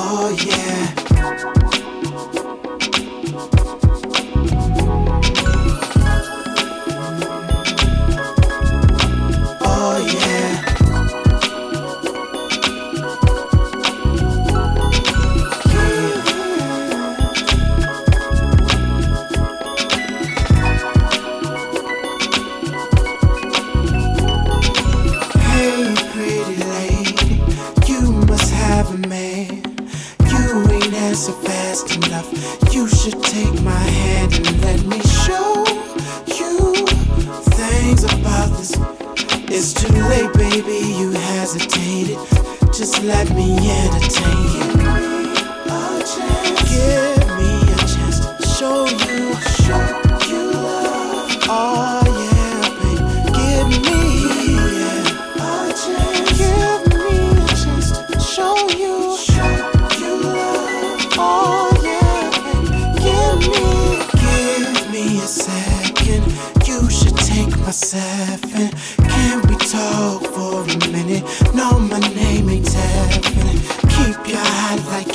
Oh yeah. Oh yeah. Answer fast enough. You should take my hand and let me show you things about this. It's too late, baby. You hesitated. Just let me entertain you. My name ain't. Keep your heart like.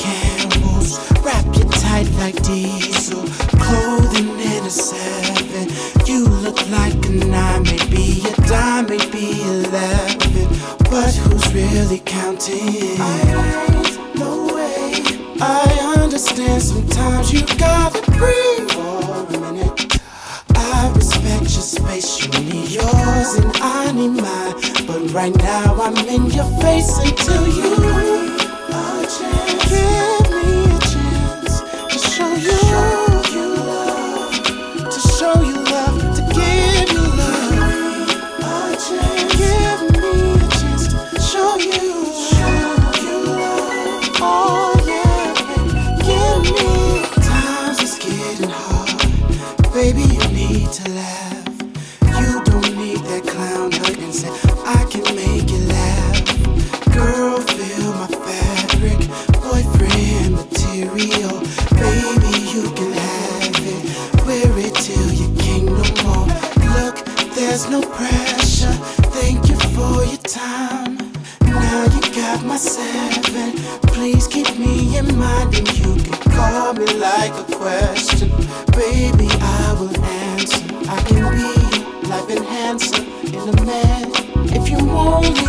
Wrap you tight like diesel. Clothing in a seven. You look like a nine, maybe a dime, maybe eleven. But who's really counting? I no way. I understand sometimes you gotta breathe for a minute. I respect your space, I need mine. But right now I'm in your face until you a chance. Give me a chance to show you, love, to show you love, to give you love. A chance. Give me a chance to show you, love. Oh yeah, give me. Times is getting hard. Baby, you need to laugh. There's no pressure. Thank you for your time. Now you got my seven. Please keep me in mind, and you can call me like a question. Baby, I will answer. I can be life enhancer in a man. If you only